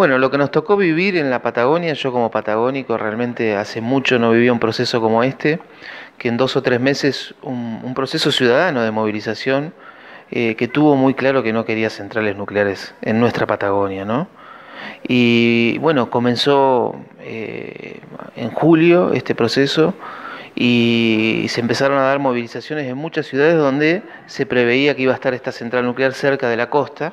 Bueno, lo que nos tocó vivir en la Patagonia, yo como patagónico realmente hace mucho no vivía un proceso como este, que en dos o tres meses un, proceso ciudadano de movilización eh, que tuvo muy claro que no quería centrales nucleares en nuestra Patagonia, ¿no? Y bueno, comenzó eh, en julio este proceso y se empezaron a dar movilizaciones en muchas ciudades donde se preveía que iba a estar esta central nuclear cerca de la costa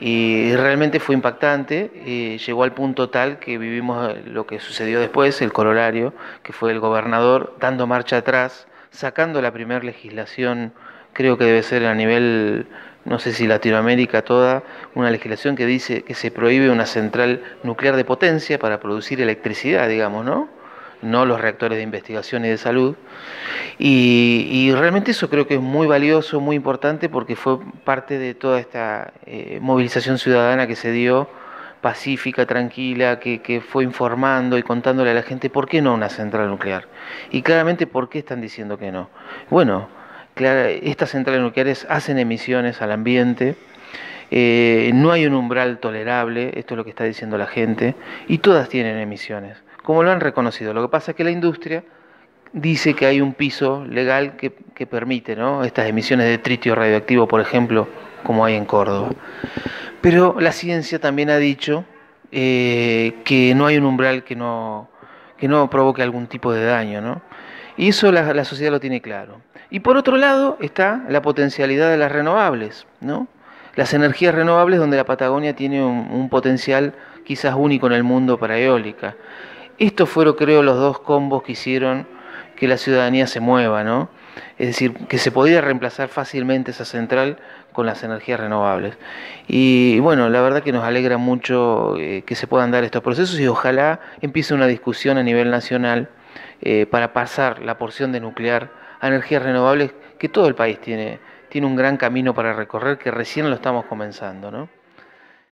y realmente fue impactante, y llegó al punto tal que vivimos lo que sucedió después, el corolario, que fue el gobernador dando marcha atrás, sacando la primera legislación, creo que debe ser a nivel, no sé si Latinoamérica toda, una legislación que dice que se prohíbe una central nuclear de potencia para producir electricidad, digamos, ¿no? No los reactores de investigación y de salud. Y, realmente eso creo que es muy valioso, muy importante, porque fue parte de toda esta eh, movilización ciudadana que se dio, pacífica, tranquila, que, fue informando y contándole a la gente por qué no una central nuclear. Y claramente por qué están diciendo que no. Bueno, estas centrales nucleares hacen emisiones al ambiente. Eh, no hay un umbral tolerable, esto es lo que está diciendo la gente, y todas tienen emisiones como lo han reconocido. Lo que pasa es que la industria dice que hay un piso legal que, permite estas emisiones de tritio radioactivo, por ejemplo, como hay en Córdoba. Pero la ciencia también ha dicho eh, que no hay un umbral que no, que no provoque algún tipo de daño. ¿no? Y eso la, sociedad lo tiene claro. Y por otro lado está la potencialidad de las renovables. ¿no? Las energías renovables donde la Patagonia tiene un potencial quizás único en el mundo para eólica. Estos fueron, creo, los dos combos que hicieron que la ciudadanía se mueva, ¿no? Es decir, que se podía reemplazar fácilmente esa central con las energías renovables. Y bueno, la verdad que nos alegra mucho eh, que se puedan dar estos procesos y ojalá empiece una discusión a nivel nacional eh, para pasar la porción de nuclear a energías renovables que todo el país tiene, tiene un gran camino para recorrer que recién lo estamos comenzando, ¿no?